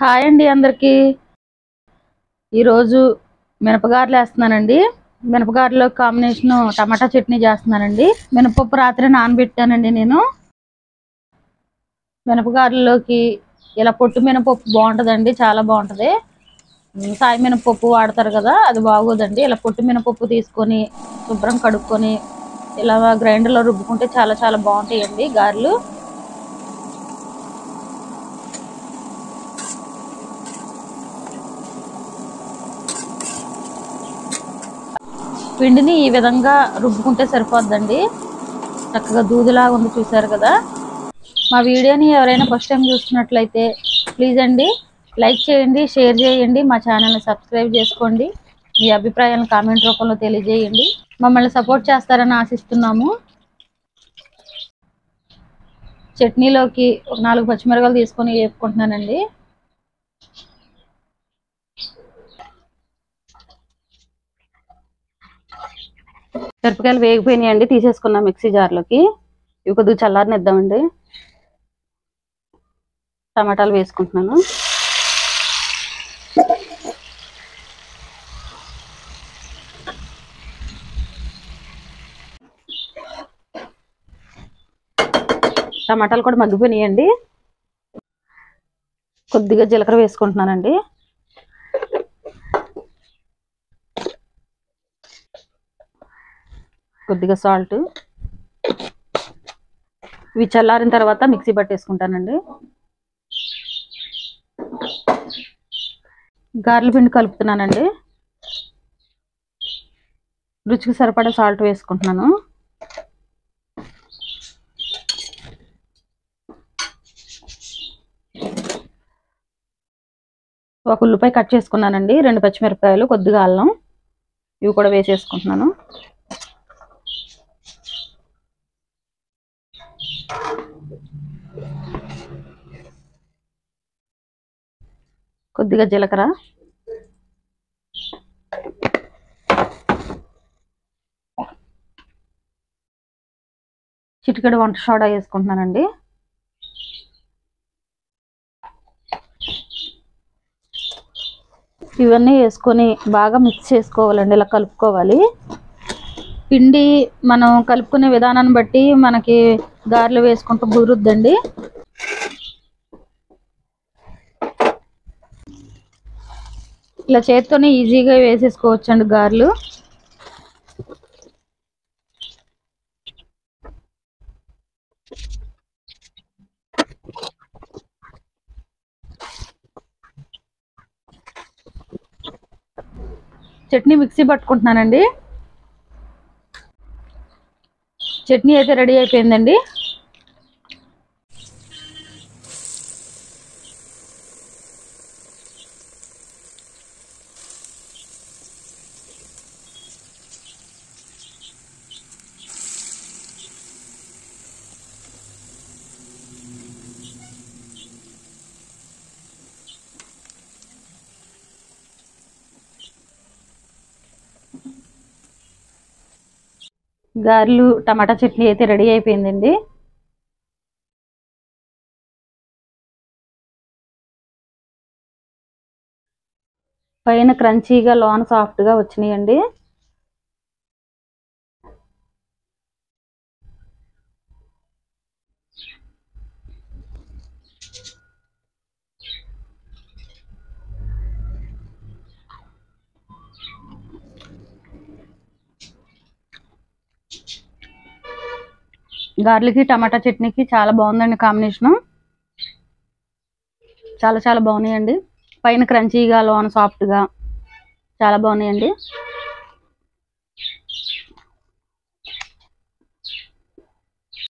Hi అండి అందరికీ. ఈరోజు మినపగారలు వేస్తున్నానండి. మినపగారలో కాంబినేషన్ టమాటా చట్నీ చేస్తున్నానండి. మినపప్పు రాత్రి నానబెట్టానండి నేను. మినపగారెల్లోకి ఇలా పొట్టు మినపప్పు బాగుంటుందండి చాలా బాగుంటుంది. సాయి మినపప్పు వాడతారు కదా అది బాగోదండి. ఇలా పొట్టు మినపప్పు తీసుకొని శుభ్రం కడుక్కొని ఇలా గ్రైండర్లో రుబ్బుకుంటే చాలా చాలా బాగుంటాయండి గారెలు. పిండిని ఈ విధంగా రుబ్బుకుంటే సరిపోద్దండి. చక్కగా దూదిలా ఉంది చూసారు కదా. మా వీడియోని ఎవరైనా ఫస్ట్ టైం చూస్తున్నట్లయితే ప్లీజ్ అండి లైక్ చేయండి షేర్ చేయండి మా ఛానల్ని సబ్స్క్రైబ్ చేసుకోండి. మీ అభిప్రాయాలను కామెంట్ రూపంలో తెలియజేయండి. మమ్మల్ని సపోర్ట్ చేస్తారని ఆశిస్తున్నాము. చట్నీలోకి ఒక నాలుగు పచ్చిమిరకాయలు తీసుకొని వేపుకుంటున్నానండి. మిరపకాయలు వేగిపోయినాయండి తీసేసుకున్నాం మిక్సీ జార్లోకి. ఇవి కొద్దిగా చల్లారనిద్దామండి. టమాటాలు వేసుకుంటున్నాను. టమాటాలు కూడా మగ్గిపోయినాయండి. కొద్దిగా జీలకర్ర వేసుకుంటున్నానండి. కొద్దిగా సాల్ట్. ఇవి చల్లారిన తర్వాత మిక్సీ పట్టేసుకుంటానండి. గార్ల పిండి కలుపుతున్నానండి. రుచికి సరిపడా సాల్ట్ వేసుకుంటున్నాను. ఒక ఉల్లిపాయ కట్ చేసుకున్నానండి. రెండు పచ్చిమిరపకాయలు కొద్దిగా అల్లం. ఇవి కూడా వేసేసుకుంటున్నాను. కొద్దిగా జీలకర్ర. చిటికెడు వంట సోడా వేసుకుంటున్నానండి. ఇవన్నీ వేసుకొని బాగా మిక్స్ చేసుకోవాలండి ఇలా కలుపుకోవాలి. పిండి మనం కలుపుకునే విధానాన్ని బట్టి మనకి గారెలు వేసుకుంటూ గురుద్దండి ఇలా చేత్తోనే ఈజీగా వేసేసుకోవచ్చండి గారెలు. చట్నీ మిక్సీ పట్టుకుంటున్నానండి. చట్నీ అయితే రెడీ అయిపోయిందండి. గారెలు టమాటా చట్నీ అయితే రెడీ అయిపోయిందండి. పైన క్రంచీగా లోన సాఫ్ట్గా వచ్చినాయండి. గార్లిక్ టమాటా చట్నీకి చాలా బాగుందండి కాంబినేషను. చాలా చాలా బాగున్నాయండి. పైన క్రంచీగా లోన సాఫ్ట్గా చాలా బాగున్నాయండి.